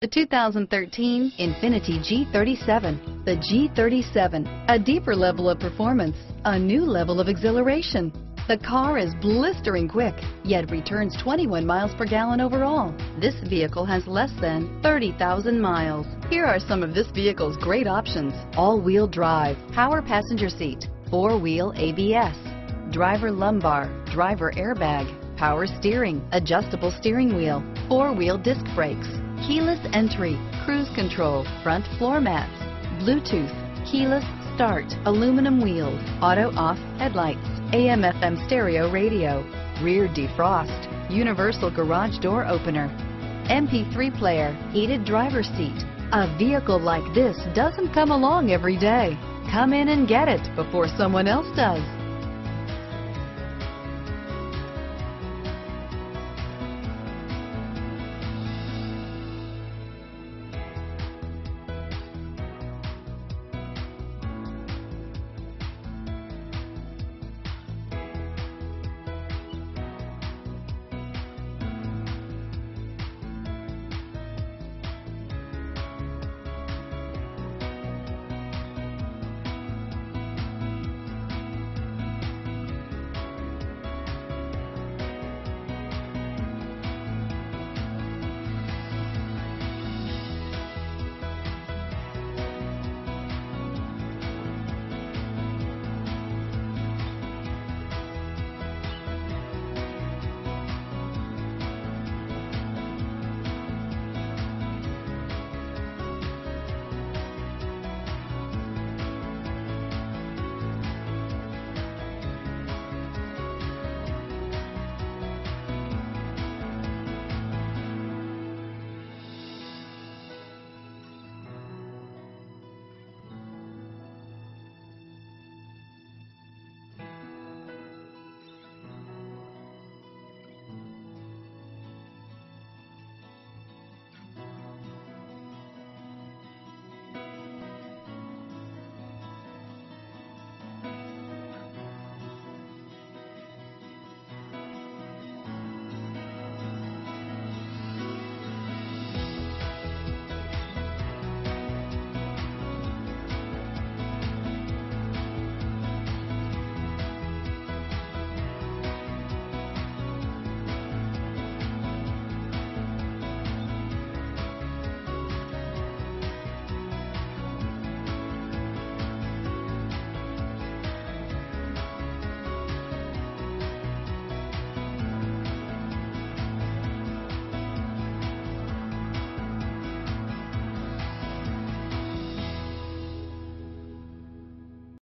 The 2013 Infiniti G37. The G37, a deeper level of performance, a new level of exhilaration. The car is blistering quick, yet returns 21 miles per gallon overall. This vehicle has less than 30,000 miles. Here are some of this vehicle's great options. All-wheel drive, power passenger seat, four-wheel ABS, driver lumbar, driver airbag, power steering, adjustable steering wheel, four-wheel disc brakes, keyless entry, cruise control, front floor mats, Bluetooth, keyless start, aluminum wheels, auto off headlights, AM FM stereo radio, rear defrost, universal garage door opener, MP3 player, heated driver seat. A vehicle like this doesn't come along every day. Come in and get it before someone else does.